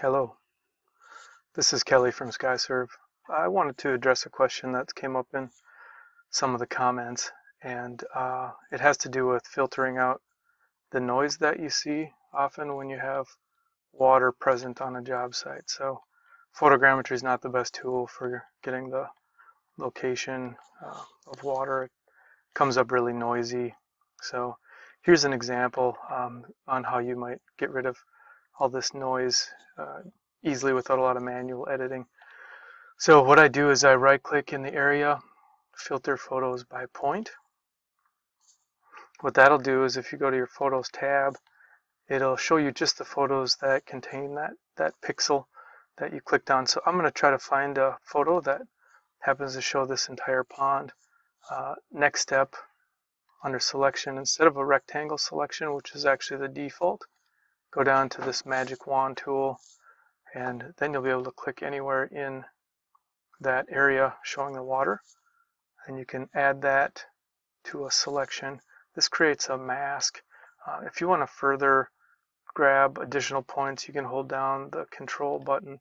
Hello, this is Kelly from SkySurv. I wanted to address a question that came up in some of the comments, and uh, it has to do with filtering out the noise that you see often when you have water present on a job site. So photogrammetry is not the best tool for getting the location uh, of water. It comes up really noisy. So here's an example um, on how you might get rid of all this noise uh, easily without a lot of manual editing. So what I do is I right click in the area, filter photos by point. What that'll do is if you go to your photos tab, it'll show you just the photos that contain that, that pixel that you clicked on. So I'm going to try to find a photo that happens to show this entire pond. Uh, next step under selection, instead of a rectangle selection, which is actually the default, go down to this magic wand tool and then you'll be able to click anywhere in that area showing the water and you can add that to a selection. This creates a mask. Uh, if you want to further grab additional points, you can hold down the control button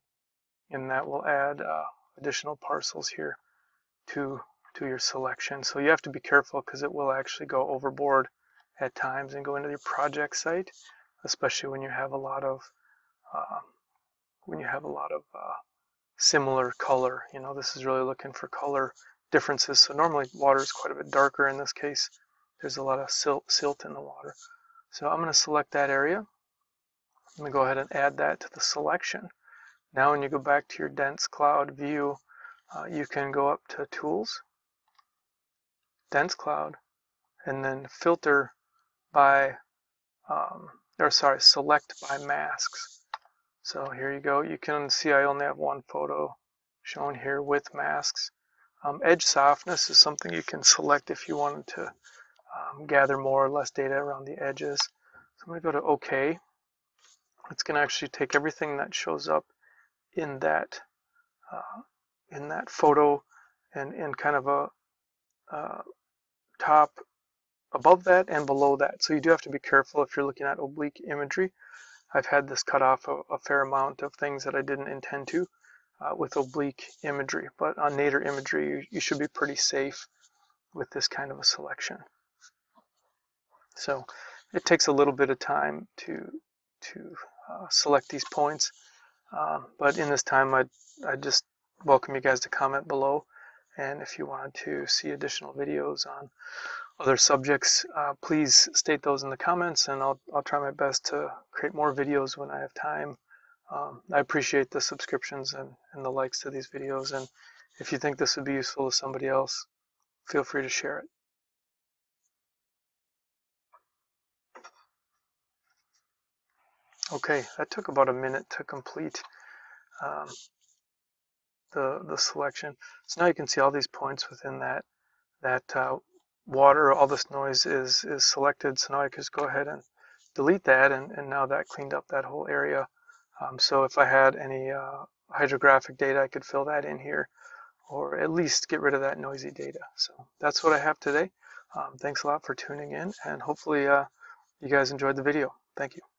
and that will add uh, additional parcels here to, to your selection. So you have to be careful because it will actually go overboard at times and go into your project site especially when you have a lot of uh, when you have a lot of uh, similar color. You know, this is really looking for color differences. So normally water is quite a bit darker in this case. There's a lot of silt, silt in the water. So I'm going to select that area. I'm going to go ahead and add that to the selection. Now when you go back to your dense cloud view, uh, you can go up to tools, dense cloud, and then filter by um, or sorry, select by masks. So here you go. You can see I only have one photo shown here with masks. Um, edge softness is something you can select if you wanted to um, gather more or less data around the edges. So I'm going to go to OK. It's going to actually take everything that shows up in that uh, in that photo and in kind of a uh, top above that and below that. So you do have to be careful if you're looking at oblique imagery. I've had this cut off a, a fair amount of things that I didn't intend to uh, with oblique imagery. But on nadir imagery, you, you should be pretty safe with this kind of a selection. So it takes a little bit of time to to uh, select these points. Um, but in this time, I I just welcome you guys to comment below. And if you wanted to see additional videos on other subjects, uh, please state those in the comments and I'll, I'll try my best to create more videos when I have time. Um, I appreciate the subscriptions and, and the likes to these videos and if you think this would be useful to somebody else, feel free to share it. Okay, that took about a minute to complete um, the, the selection. So now you can see all these points within that, that uh, water, all this noise is, is selected. So now I just go ahead and delete that and, and now that cleaned up that whole area. Um, so if I had any uh, hydrographic data, I could fill that in here or at least get rid of that noisy data. So that's what I have today. Um, thanks a lot for tuning in and hopefully uh, you guys enjoyed the video. Thank you.